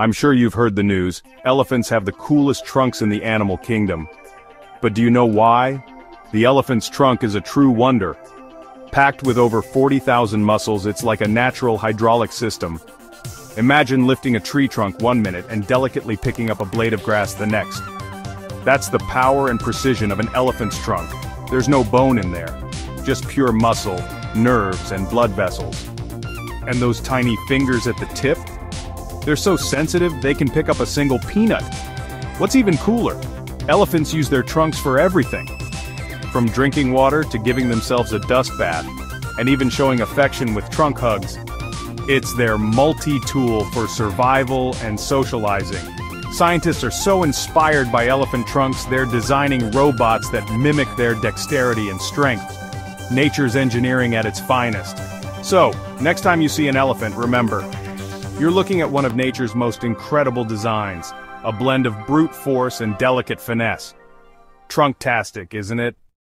I'm sure you've heard the news, elephants have the coolest trunks in the animal kingdom. But do you know why? The elephant's trunk is a true wonder. Packed with over 40,000 muscles it's like a natural hydraulic system. Imagine lifting a tree trunk one minute and delicately picking up a blade of grass the next. That's the power and precision of an elephant's trunk. There's no bone in there. Just pure muscle, nerves, and blood vessels. And those tiny fingers at the tip? They're so sensitive they can pick up a single peanut. What's even cooler? Elephants use their trunks for everything. From drinking water to giving themselves a dust bath, and even showing affection with trunk hugs. It's their multi-tool for survival and socializing. Scientists are so inspired by elephant trunks they're designing robots that mimic their dexterity and strength. Nature's engineering at its finest. So, next time you see an elephant, remember, you're looking at one of nature's most incredible designs, a blend of brute force and delicate finesse. Trunktastic, isn't it?